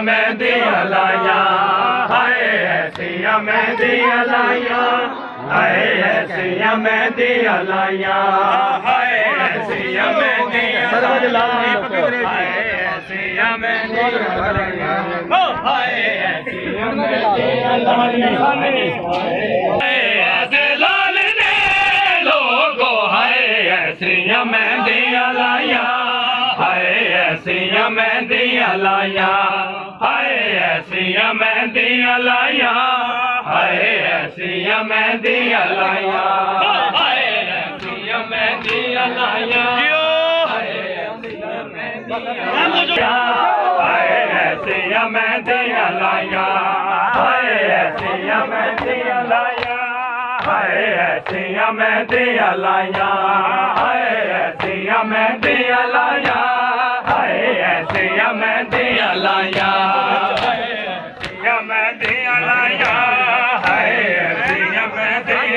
मैं दिया हाय ऐसिया में दिया हाय ऐसिया मैं दिया हाय ऐसिया में दिया हाय ऐसिया में दिया हाय ऐसिया में दिया लाल ने लोगो हाय ऐसिया में अलाया हाय ऐसिया मेहंदी अलाया हाय ऐसिया मेहंदी अलाया हाय ऐसिया मेहंदी अलाया हाय ऐसिया दिया अलाया हाय ऐसिया मेहंदी अलाया हाय हाय ऐसिया मेहंदी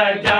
सजा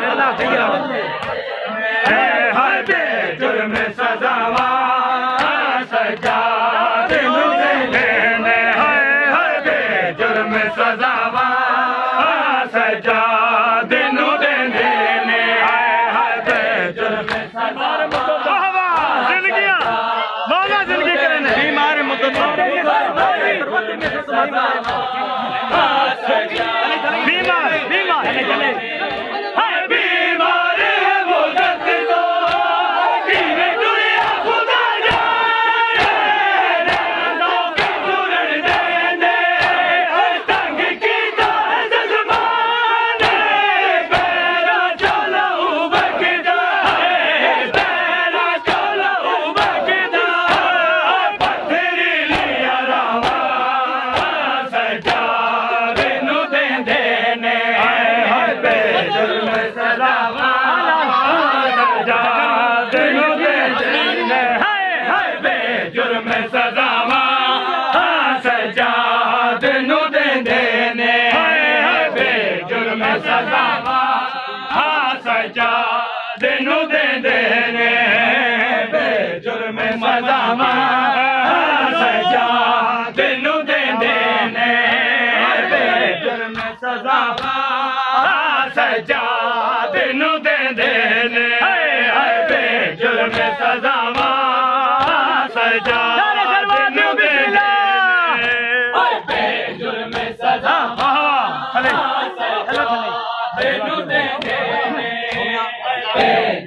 करना चाहिए हर बेजुर्म legitimate says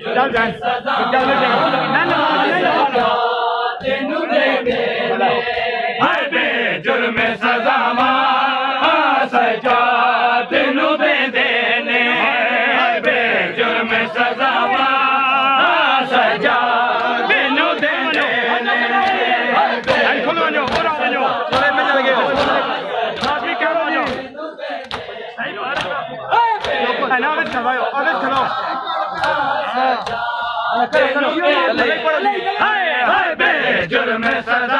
ਚੱਲ ਜਾ ਚੱਲ ਨਾ ਨਾ ਤੈਨੂੰ ਦਿੰਦੇ ਨੇ ਹਾਏ ਬੇਜੁਰਮ ਸਜ਼ਾਵਾਂ ਸਜਾ ਤੈਨੂੰ ਦਿੰਦੇ ਨੇ ਹਾਏ ਬੇਜੁਰਮ ਸਜ਼ਾਵਾਂ ਸਜਾ ਤੈਨੂੰ ਦਿੰਦੇ ਨੇ ਹਾਏ ਖੋਲੋ ਵਜੋ ਹੋਰਾ ਵਜੋ ਚਲੇ ਮੈਂ ਚਲੇ ਗਏ ਸਾਥੀ ਕਰੋ ਵਜੋ ਨਾ ਉਹਦੇ ਚਲਾਓ ਉਹਦੇ ਚਲਾਓ में सजा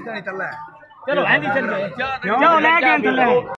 नहीं चल रहा है चलो हिंदी चल रहे जाओ नया ज्ञान चल रहा है